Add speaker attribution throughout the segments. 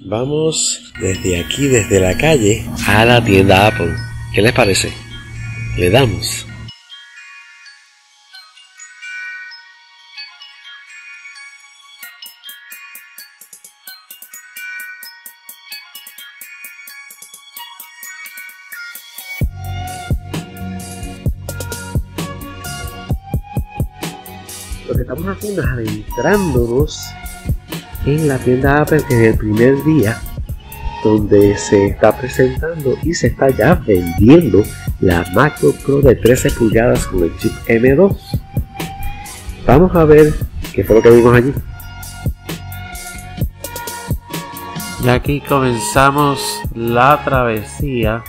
Speaker 1: Vamos desde aquí, desde la calle, a la tienda Apple. ¿Qué les parece? Le damos. Lo que estamos haciendo es adentrándonos en la tienda Apple en el primer día donde se está presentando y se está ya vendiendo la MacBook Pro de 13 pulgadas con el chip M2. Vamos a ver qué fue lo que vimos allí.
Speaker 2: Y aquí comenzamos la travesía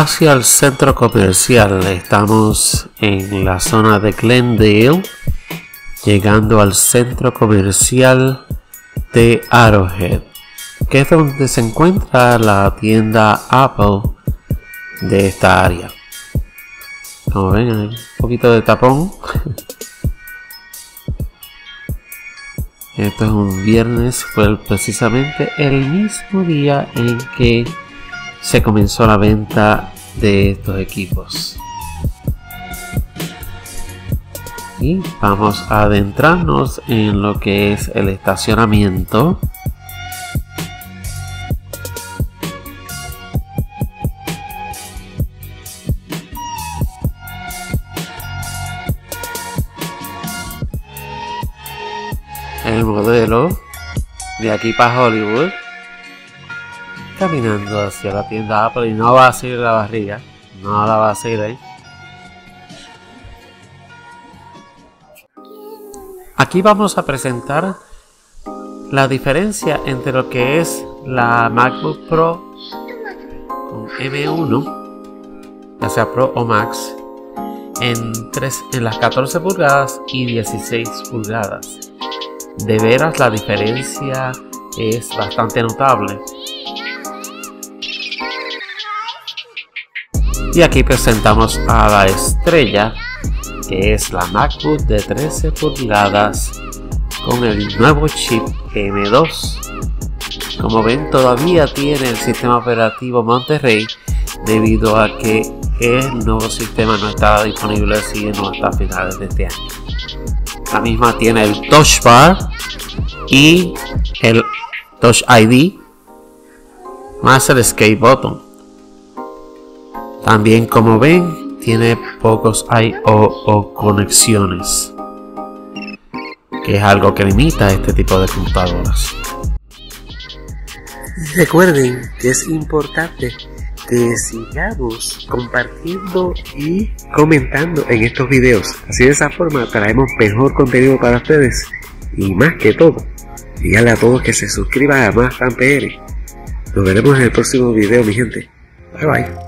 Speaker 2: hacia el centro comercial. Estamos en la zona de Glendale, llegando al centro comercial de Arrowhead, que es donde se encuentra la tienda Apple de esta área. Como ven, hay un poquito de tapón. Esto es un viernes, fue precisamente el mismo día en que se comenzó la venta de estos equipos. Y vamos a adentrarnos en lo que es el estacionamiento. El modelo de aquí para Hollywood caminando hacia la tienda Apple y no va a seguir la barriga. No la va a seguir ahí. Aquí vamos a presentar la diferencia entre lo que es la MacBook Pro con M1, ya sea Pro o Max, en, tres, en las 14 pulgadas y 16 pulgadas. De veras la diferencia es bastante notable. Y aquí presentamos a la estrella, que es la MacBook de 13 pulgadas con el nuevo chip M2. Como ven, todavía tiene el sistema operativo Monterrey debido a que el nuevo sistema no estaba disponible siguiendo hasta finales de este año. La misma tiene el Touch Bar y el Touch ID más el Escape Button. También como ven, tiene pocos I.O. o conexiones, que es algo que limita este tipo de computadoras.
Speaker 1: Recuerden que es importante que sigamos compartiendo y comentando en estos videos. Así de esa forma traemos mejor contenido para ustedes. Y más que todo, díganle a todos que se suscriban a Más PR. Nos veremos en el próximo video, mi gente. Bye bye.